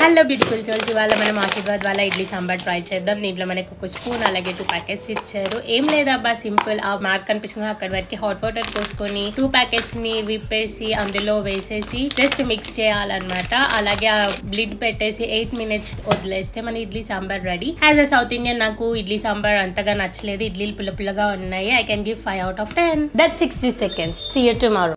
Hello beautiful చోల్స్ ఇవాళ మనం ఆశీర్వాద్ వాళ్ళ ఇడ్లీ సాంబార్ ట్రై చేద్దాం. దీంట్లో మనకు ఒక స్పూన్ అలాగే టూ ప్యాకెట్స్ ఇచ్చారు. ఏం లేదబ్బా సింపుల్ ఆ మార్క్ కనిపిస్తుంది అక్కడ వరకు హాట్ వాటర్ పోసుకొని టూ ప్యాకెట్స్ని విప్పేసి అందులో వేసేసి జస్ట్ మిక్స్ చేయాలన్నమాట. అలాగే ఆ బ్లిడ్ పెట్టేసి ఎయిట్ మినిట్స్ వదిలేస్తే మన idli sambar ready as a South Indian నాకు ఇడ్లీ సాంబార్ అంతగా నచ్చలేదు. ఇడ్లీలు పుల్ల పుల్లగా ఉన్నాయి. I can give five out of ten that sixty seconds see tomorrow